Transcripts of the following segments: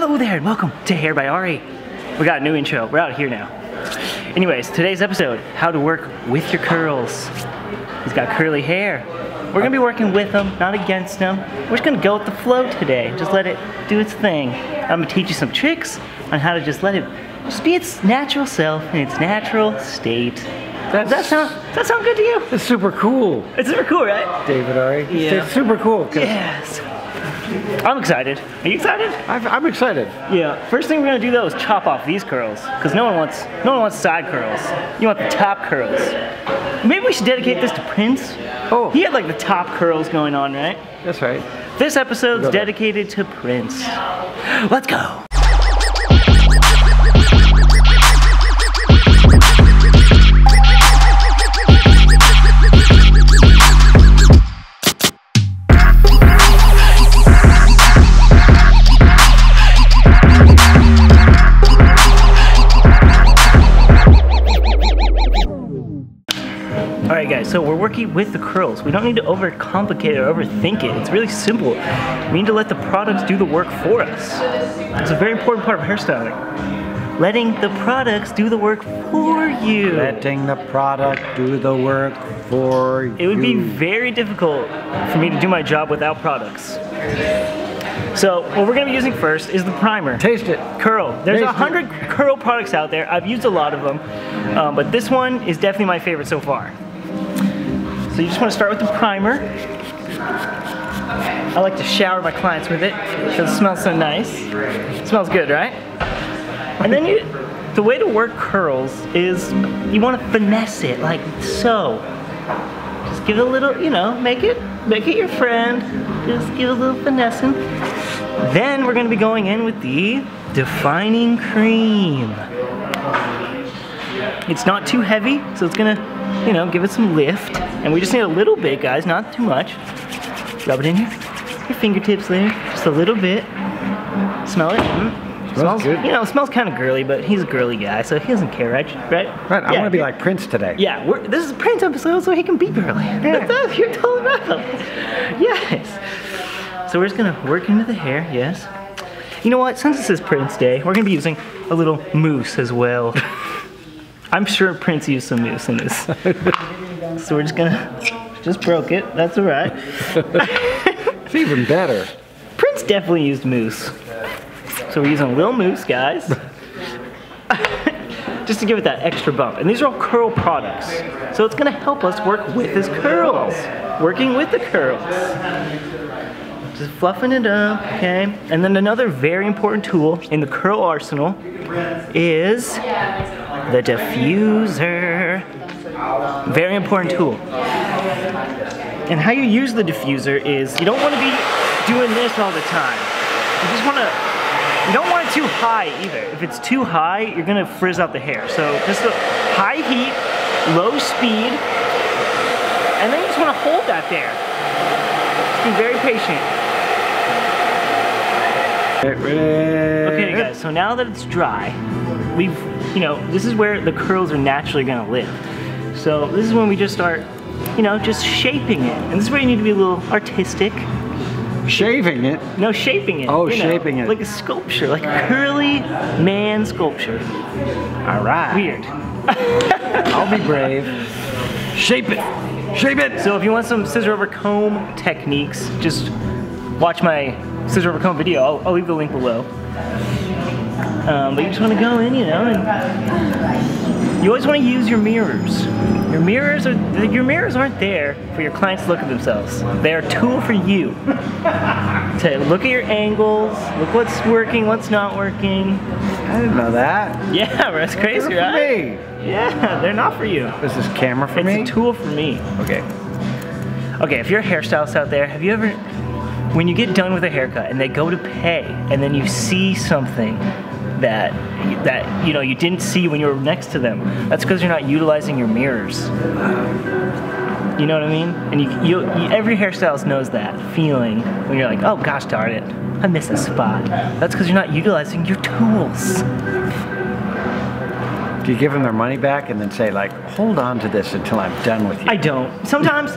Hello there and welcome to Hair by Ari. We got a new intro. We're out here now. Anyways, today's episode, how to work with your curls. He's got curly hair. We're gonna be working with him, not against him. We're just gonna go with the flow today. Just let it do its thing. I'm gonna teach you some tricks on how to just let it just be its natural self in its natural state. Does that sound, does that sound good to you? It's super cool, It's super cool, right? David Ari. Yeah. It's super cool. Yes. I'm excited. Are you excited? I've, I'm excited. Yeah. First thing we're gonna do though is chop off these curls, because no one wants no one wants side curls. You want the top curls. Maybe we should dedicate this to Prince. Oh. He had like the top curls going on, right? That's right. This episode's dedicated to Prince. Let's go. Guys. So we're working with the curls. We don't need to overcomplicate or overthink it. It's really simple. We need to let the products do the work for us. It's a very important part of hairstyling. Letting the products do the work for you. Letting the product do the work for you. It would be very difficult for me to do my job without products. So what we're gonna be using first is the primer. Taste it. Curl. There's a hundred curl products out there. I've used a lot of them, um, but this one is definitely my favorite so far. So you just want to start with the primer. I like to shower my clients with it because it smells so nice. It smells good, right? And then you, the way to work curls is you want to finesse it like so. Just give it a little, you know, make it, make it your friend. Just give it a little finessing. Then we're gonna be going in with the defining cream. It's not too heavy, so it's gonna, you know, give it some lift. And we just need a little bit, guys, not too much. Rub it in your, your fingertips there, just a little bit. Smell it. Mm. Smells good. You know, it smells kind of girly, but he's a girly guy, so he doesn't care, right? Right? Right, I Yeah. want to be like Prince today. Yeah, we're, this is a Prince episode, so he can be girly. That's, that's, you're totally right. Yes. So we're just gonna work into the hair, yes. You know what, since this is Prince Day, we're gonna be using a little mousse as well. I'm sure Prince used some mousse in this. so we're just gonna, just broke it, that's all right. It's even better. Prince definitely used mousse. So we're using a little mousse, guys. Just to give it that extra bump. And these are all curl products. So it's gonna help us work with his curls. Working with the curls. Just fluffing it up, okay? And then another very important tool in the curl arsenal is the diffuser. Very important tool. And how you use the diffuser is you don't want to be doing this all the time. You just want to, you don't want it too high either. If it's too high, you're going to frizz out the hair. So just a high heat, low speed, and then you just want to hold that there. Just be very patient. Okay guys, so now that it's dry, we've, you know, this is where the curls are naturally gonna live. So this is when we just start, you know, just shaping it. And this is where you need to be a little artistic. Shaving it. No, shaping it. Oh, you know, shaping it. Like a sculpture, like a curly man sculpture. All right. Weird. I'll be brave. Shape it. Shape it. So if you want some scissor over comb techniques, just watch my scissor over comb video. I'll, I'll leave the link below. Um, but you just want to go in, you know, and you always want to use your mirrors. Your mirrors are your mirrors aren't there for your clients to look at themselves. They're a tool for you to look at your angles, look what's working, what's not working. I didn't know that. Yeah, that's crazy, They're for right? me. Yeah, they're not for you. This is this camera for It's me? a tool for me. okay. Okay, if you're a hairstylist out there, have you ever, when you get done with a haircut and they go to pay, and then you see something that that you know you didn't see when you were next to them, that's because you're not utilizing your mirrors. You know what I mean? And you, you, you, every hairstylist knows that feeling when you're like, oh gosh darn it, I miss a spot. That's because you're not utilizing your tools. Do you give them their money back and then say like, hold on to this until I'm done with you? I don't. Sometimes,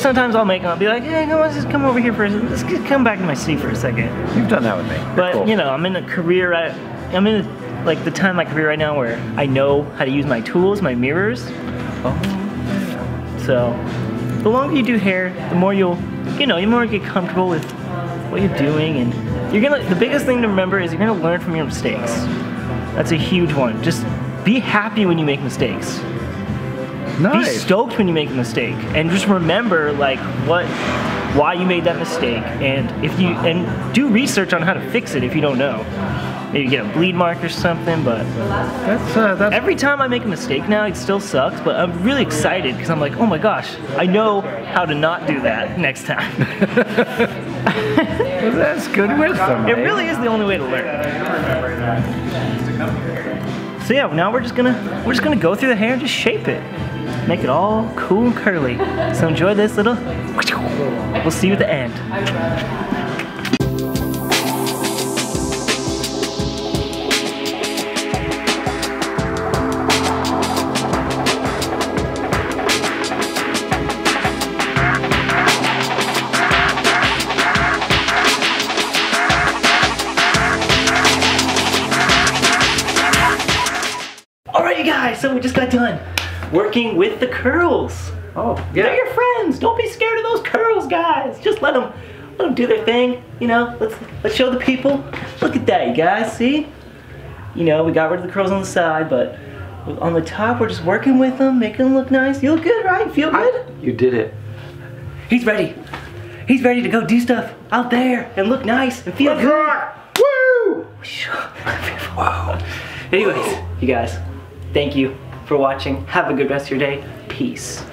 sometimes I'll make them. I'll be like, hey, come on, just come over here for a second. Let's just come back to my seat for a second. You've done that with me. You're But cool. you know, I'm in a career. At, I'm in a, like the time of my career right now where I know how to use my tools, my mirrors. Oh, So, the longer you do hair, the more you'll, you know, the more you get comfortable with what you're doing, and you're gonna. The biggest thing to remember is you're gonna learn from your mistakes. That's a huge one. Just be happy when you make mistakes. Nice. Be stoked when you make a mistake, and just remember like what, why you made that mistake, and if you and do research on how to fix it if you don't know. Maybe get a bleed mark or something, but That's uh, that's every time I make a mistake now, it still sucks, but I'm really excited because I'm like, oh my gosh, I know how to not do that next time. that's good wisdom. it really is the only way to learn. So yeah, now we're just gonna we're just gonna go through the hair and just shape it, make it all cool and curly. So enjoy this little. We'll see you at the end. All right, you guys. So we just got done working with the curls. Oh, They're your friends. Don't be scared of those curls, guys. Just let them, let them do their thing. You know, let's let's show the people. Look at that, you guys. See? You know, we got rid of the curls on the side, but on the top, we're just working with them, making them look nice. You look good, right? Feel good? You did it. He's ready. He's ready to go do stuff out there and look nice and feel good. Woo! Wow. Anyways, you guys, thank you for watching. Have a good rest of your day. Peace.